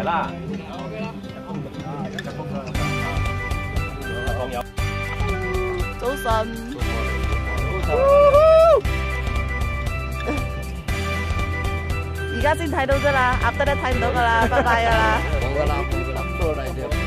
嚟啦！早晨。而家先睇到啫啦，鴨得咧睇唔到噶啦，拜拜噶啦。冇噶啦，冇噶啦，過嚟啫。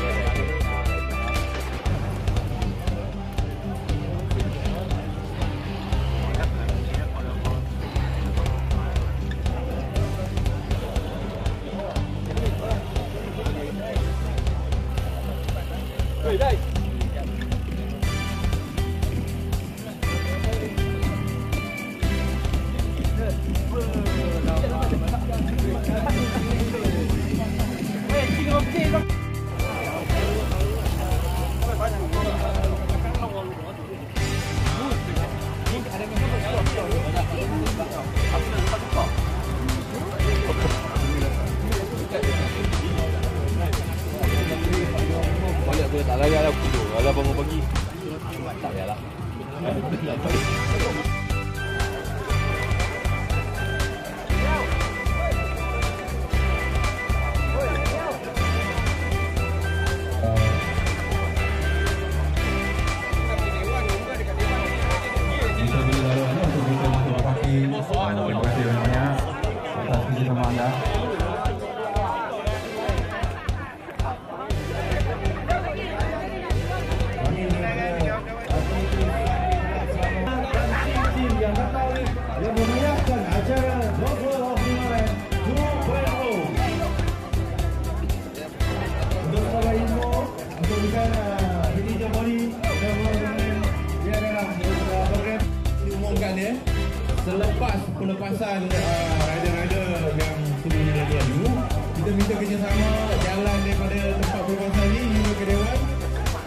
Pelepasan uh, rider-rider yang sudah lalu kita minta kerjasama jalan daripada tempat pelepasan ni hingga ke Dewan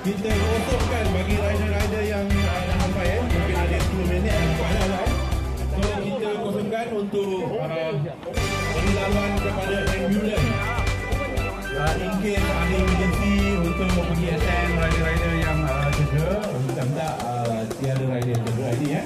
kita kosongkan bagi rider-rider yang uh, dah sampai eh. mungkin ada 10 minit yang pada lah eh. So kita kosongkan untuk uh, beri laluan kepada ambulans uh, in case ada emergency untuk pergi attend rider-rider yang uh, cedera minta-minta uh, tiada rider yang cedera ini eh.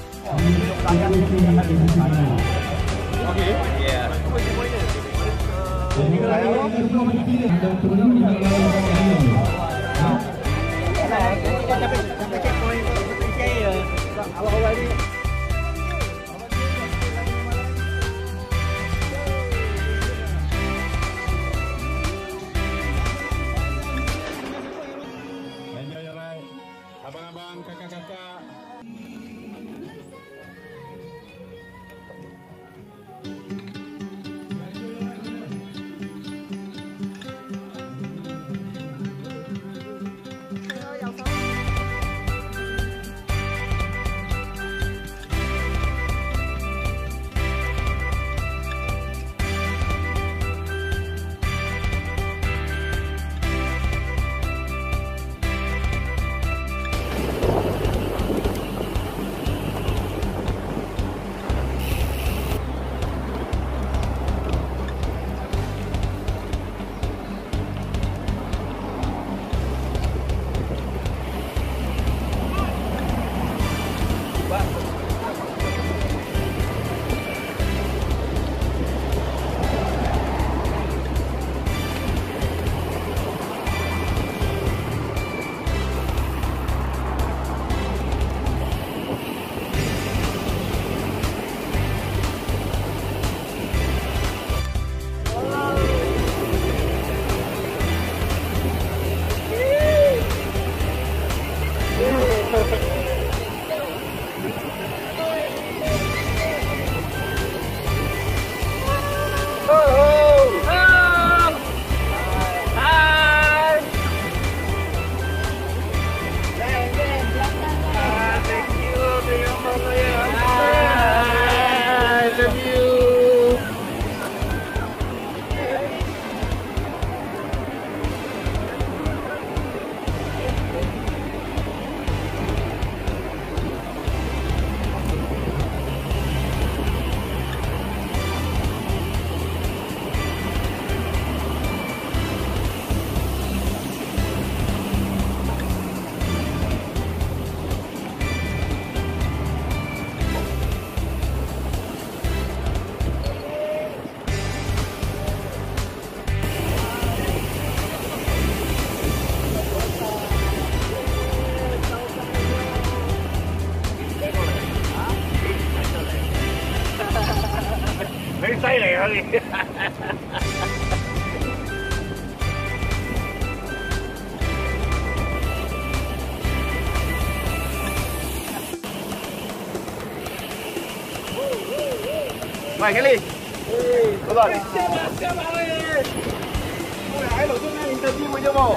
Okay. Yeah. Okay. Yeah. ơi. Mày cái ly Đúng rồi Xem bà, xem bà ơi Ôi hãy lỗi xuống đây interview với nhau mồ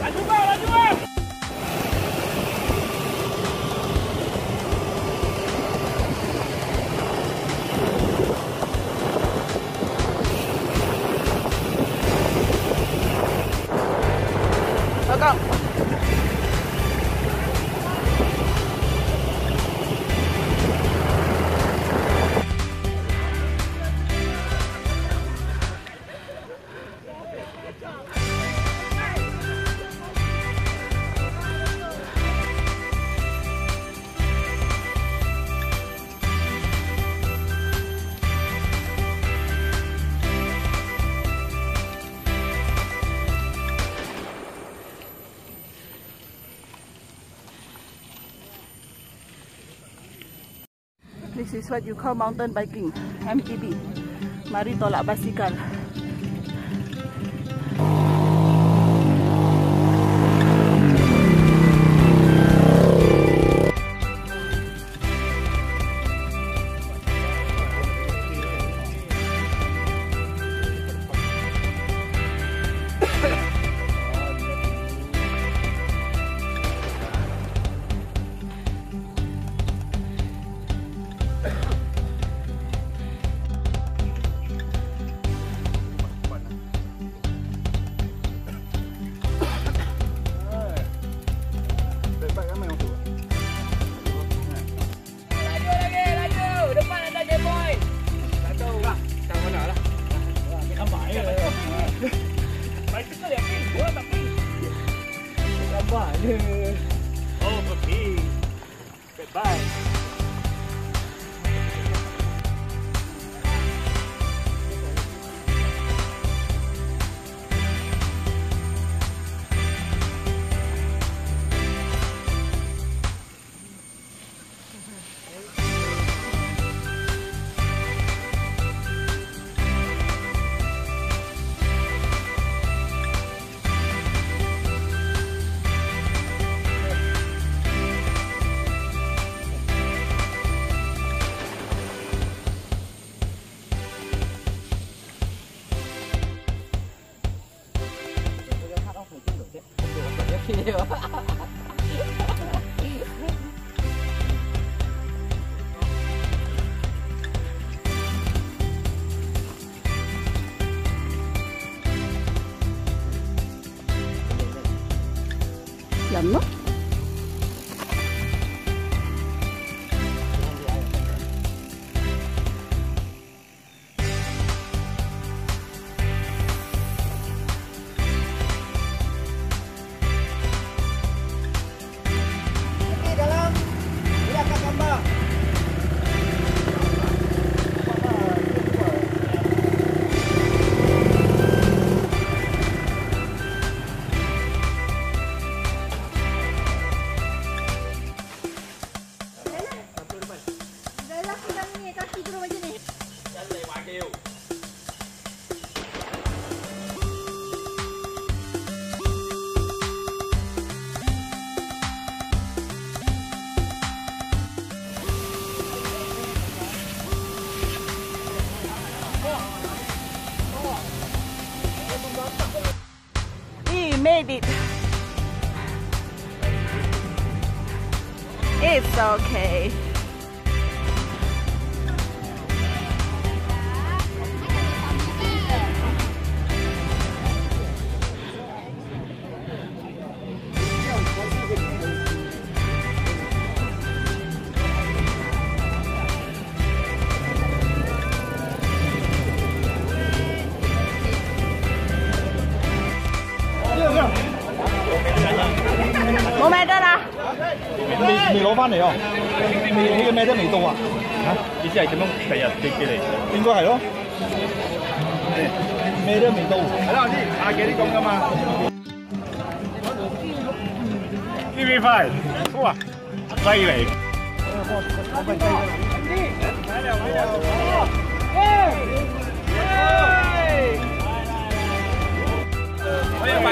Đánh vào, đánh chúng vào This is what you call mountain biking, MTB. Mari tolak basikal. Dude. 않나? We made it. It's okay. 攞翻嚟哦，未你嘅咩都未到啊？意思系点样？第日寄寄嚟？应该系咯，咩都未到。系啦，我知阿几啲讲噶嘛。TV Five，哇，犀利！ Bây giờ phải